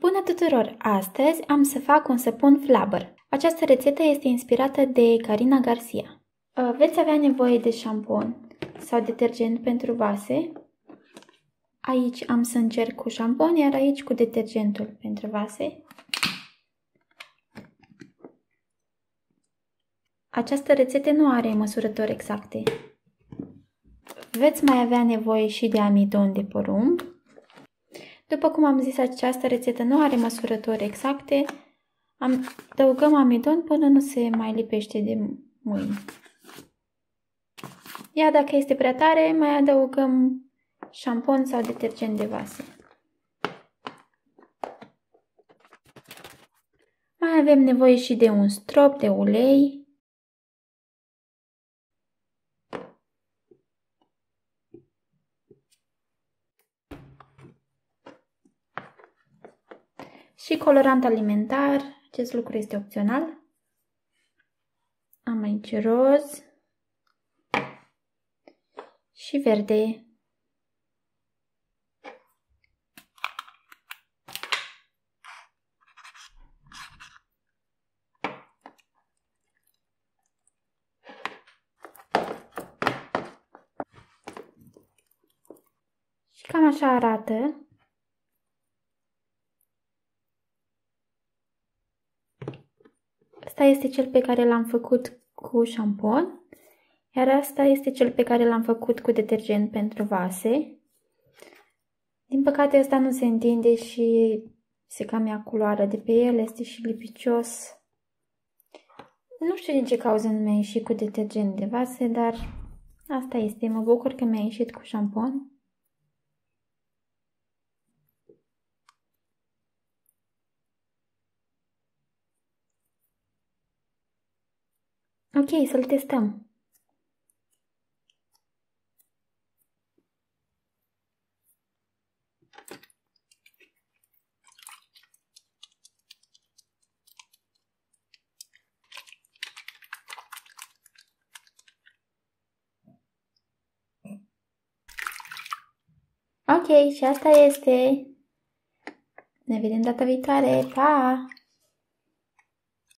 Bună tuturor! Astăzi am să fac un săpun flabber. Această rețetă este inspirată de Carina Garcia. Uh, veți avea nevoie de șampon sau detergent pentru vase. Aici am să încerc cu șampon, iar aici cu detergentul pentru vase. Această rețetă nu are măsurători exacte. Veți mai avea nevoie și de amidon de porumb. După cum am zis, această rețetă nu are măsurători exacte. Am, adăugăm amidon până nu se mai lipește de mâini. Iar dacă este prea tare, mai adăugăm șampon sau detergent de vase. Mai avem nevoie și de un strop de ulei, și colorant alimentar. Acest lucru este opțional. Am aici roz și verde. Și cam așa arată. Asta este cel pe care l-am făcut cu șampon, iar asta este cel pe care l-am făcut cu detergent pentru vase. Din păcate ăsta nu se întinde și se cam ia culoarea de pe el, este și lipicios. Nu știu din ce cauză nu mi-a ieșit cu detergent de vase, dar asta este. Mă bucur că mi-a ieșit cu șampon. Ok, să-l testăm. Ok, și asta este. Ne vedem data viitoare. Pa!